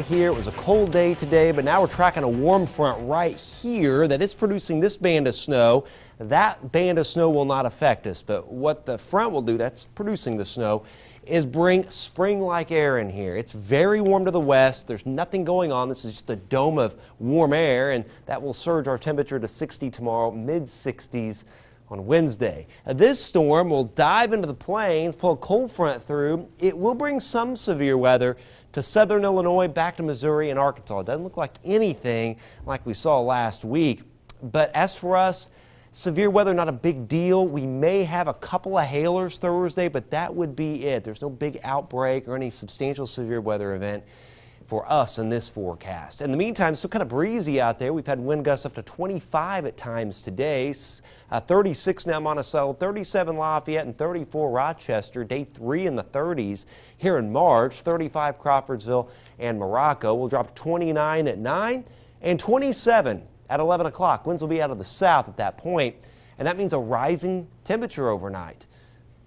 here. It was a cold day today, but now we're tracking a warm front right here that is producing this band of snow. That band of snow will not affect us, but what the front will do, that's producing the snow, is bring spring-like air in here. It's very warm to the west. There's nothing going on. This is just a dome of warm air, and that will surge our temperature to 60 tomorrow, mid-60s on Wednesday. Now, this storm will dive into the plains, pull a cold front through. It will bring some severe weather to southern Illinois, back to Missouri and Arkansas. It doesn't look like anything like we saw last week. But as for us, severe weather not a big deal. We may have a couple of hailers Thursday, but that would be it. There's no big outbreak or any substantial severe weather event for us in this forecast. In the meantime, still kind of breezy out there. We've had wind gusts up to 25 at times today. Uh, 36 now Monticello, 37 Lafayette, and 34 Rochester. Day three in the 30s here in March. 35 Crawfordsville and Morocco. We'll drop 29 at 9 and 27 at 11 o'clock. Winds will be out of the south at that point, and that means a rising temperature overnight.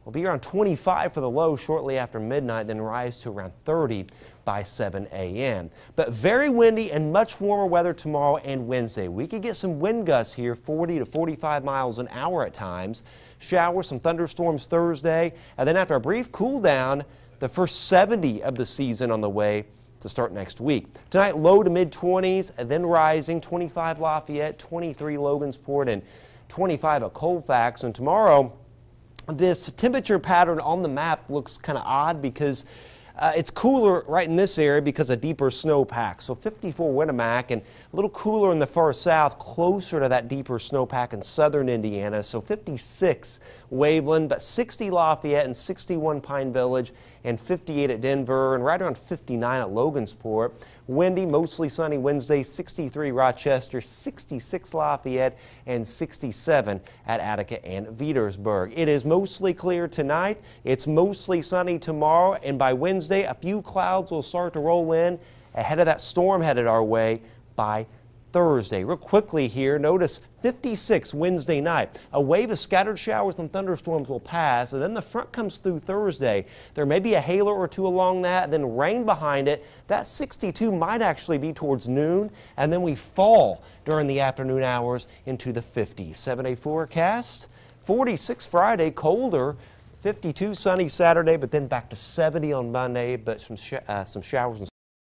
We'll be around 25 for the low shortly after midnight, then rise to around 30 by 7 a.m. But very windy and much warmer weather tomorrow and Wednesday. We could get some wind gusts here, 40 to 45 miles an hour at times. Showers, some thunderstorms Thursday, and then after a brief cool down, the first 70 of the season on the way to start next week. Tonight, low to mid 20s, then rising 25 Lafayette, 23 Logansport, and 25 at Colfax. And tomorrow, this temperature pattern on the map looks kind of odd because uh, it's cooler right in this area because of deeper snowpack. So 54 Winamac and a little cooler in the far south, closer to that deeper snowpack in southern Indiana. So 56 Waveland, but 60 Lafayette and 61 Pine Village and 58 at Denver and right around 59 at Logansport. Windy, mostly sunny Wednesday, 63 Rochester, 66 Lafayette, and 67 at Attica and Petersburg. It is mostly clear tonight. It's mostly sunny tomorrow, and by Wednesday, a few clouds will start to roll in ahead of that storm headed our way by Thursday. Real quickly here, notice 56 Wednesday night. A wave of scattered showers and thunderstorms will pass, and then the front comes through Thursday. There may be a halo or two along that, then rain behind it. That 62 might actually be towards noon, and then we fall during the afternoon hours into the 50s. 7 day forecast 46 Friday, colder. 52 sunny Saturday, but then back to 70 on Monday, but some, sh uh, some showers and